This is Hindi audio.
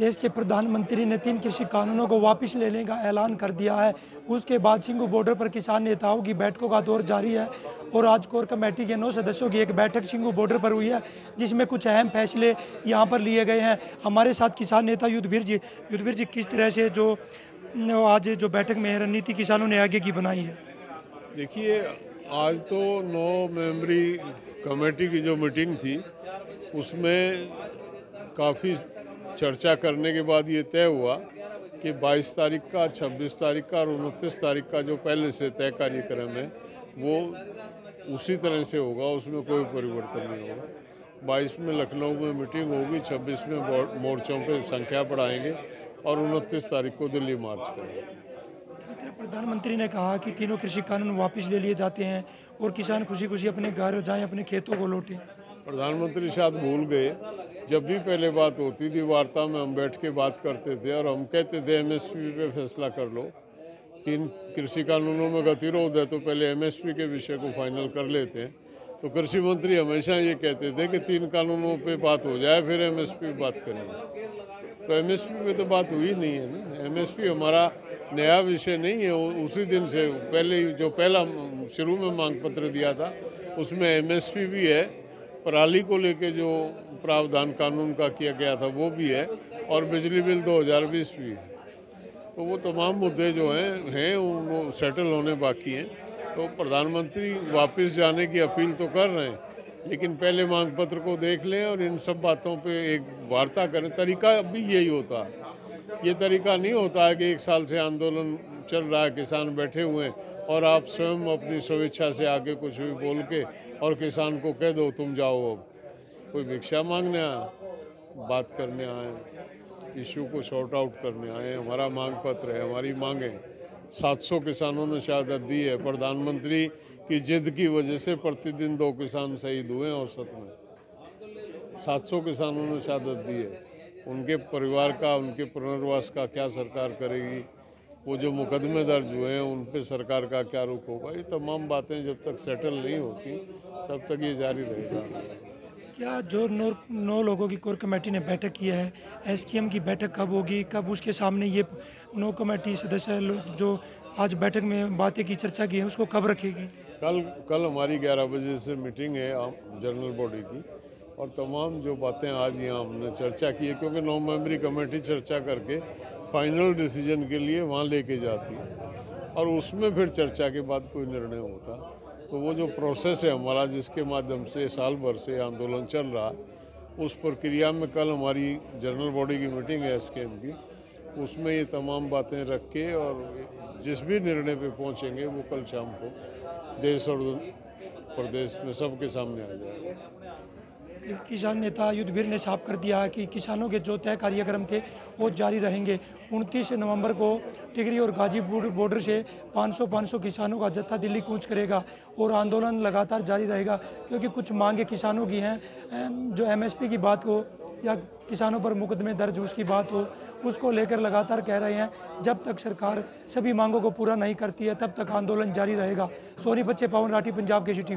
देश के प्रधानमंत्री ने तीन कृषि कानूनों को वापस लेने का ऐलान कर दिया है। उसके बाद सिंगू बॉर्डर पर किसान नेताओं की बैठकों का दौर जारी है और आज कोर कमेटी के नौ सदस्यों की एक बैठक सिंगू बॉर्डर पर हुई है, जिसमें कुछ अहम फैसले यहाँ पर लिए गए हैं। हमारे साथ किसान नेता युद्धवीर जी युद्धवीर जी किस तरह से जो, आज जो बैठक में रणनीति किसानों ने आगे की बनाई है? देखिए, आज तो नौ मेंबरी कमेटी की जो मीटिंग थी, उसमें काफ़ी चर्चा करने के बाद ये तय हुआ कि 22 तारीख का 26 तारीख का और उनतीस तारीख का जो पहले से तय कार्यक्रम है, वो उसी तरह से होगा, उसमें कोई परिवर्तन नहीं होगा। 22 में लखनऊ में मीटिंग होगी 26 में मोर्चों पे संख्या बढ़ाएँगे और उनतीस तारीख को दिल्ली मार्च करेंगे। जिस तरह प्रधानमंत्री ने कहा कि तीनों कृषि कानून वापस ले लिए जाते हैं और किसान खुशी खुशी अपने घर जाएँ, अपने खेतों को लौटें प्रधानमंत्री शायद भूल गए। जब भी पहले बात होती थी, वार्ता में हम बैठ के बात करते थे और हम कहते थे, एमएसपी पे फैसला कर लो। तीन कृषि कानूनों में गतिरोध है तो पहले एमएसपी के विषय को फाइनल कर लेते हैं। तो कृषि मंत्री हमेशा ये कहते थे कि तीन कानूनों पे बात हो जाए, फिर एमएसपी बात करेंगे। तो एमएसपी पे तो बात हुई नहीं है ना। एमएसपी हमारा नया विषय नहीं है उसी दिन से पहले जो पहला, शुरू में मांग पत्र दिया था, उसमें एमएसपी भी है पराली को लेके जो प्रावधान कानून का किया गया था, वो भी है और बिजली बिल 2020 भी है। तो वो तमाम मुद्दे जो हैं हैं, वो सेटल होने बाकी हैं। तो प्रधानमंत्री वापस जाने की अपील तो कर रहे हैं, लेकिन पहले मांग पत्र को देख लें और इन सब बातों पे एक वार्ता करें। तरीका अभी यही होता है। ये तरीका नहीं होता है कि एक साल से आंदोलन चल रहा है, किसान बैठे हुए हैं। और आप स्वयं अपनी स्वेच्छा से आके कुछ भी बोल के और किसान को कह दो, तुम जाओ अब। कोई भिक्षा मांगने आए, बात करने आए, इशू को शॉर्ट आउट करने आए, हमारा मांग पत्र है, हमारी मांगे 700 किसानों ने शहादत दी है। प्रधानमंत्री की जिद की वजह से प्रतिदिन दो किसान शहीद हुए औसत में। 700 किसानों ने शहादत दी है। उनके परिवार का, उनके पुनर्वास का क्या सरकार करेगी? वो जो मुकदमे दर्ज हुए हैं उन पर सरकार का क्या रुख होगा? ये तमाम बातें जब तक सेटल नहीं होती तब तक ये जारी रहेगा। क्या जो नौ नौ लोगों की कोर कमेटी ने बैठक किया है एसकेएम की बैठक कब होगी? कब उसके सामने ये नौ कमेटी सदस्य लोग जो आज बैठक में बातें की चर्चा की है उसको कब रखेगी? कल कल हमारी ग्यारह बजे से मीटिंग है जनरल बॉडी की और तमाम जो बातें आज यहाँ हमने चर्चा की है क्योंकि नौ मेंबरी कमेटी चर्चा करके फाइनल डिसीज़न के लिए वहाँ लेके जाती है। और उसमें फिर चर्चा के बाद कोई निर्णय होता। तो वो जो प्रोसेस है हमारा, जिसके माध्यम से साल भर से आंदोलन चल रहा, उस प्रक्रिया में कल हमारी जनरल बॉडी की मीटिंग है एस की। उसमें ये तमाम बातें रख के और जिस भी निर्णय पे पहुँचेंगे, वो कल शाम को देश और प्रदेश में सबके सामने आ जाएगा। किसान नेता युद्धवीर ने साफ़ कर दिया है कि किसानों के जो तय कार्यक्रम थे, वो जारी रहेंगे। उनतीस नवंबर को टिगरी और गाजीपुर बॉर्डर से 500-500 किसानों का जत्था दिल्ली कूच करेगा और आंदोलन लगातार जारी रहेगा, क्योंकि कुछ मांगे किसानों की हैं। जो एमएसपी की बात हो या किसानों पर मुकदमे दर्ज, उसकी बात हो, उसको लेकर लगातार कह रहे हैं, जब तक सरकार सभी मांगों को पूरा नहीं करती है, तब तक आंदोलन जारी रहेगा। सोनी बच्चे पवन राठी, पंजाब के सिटी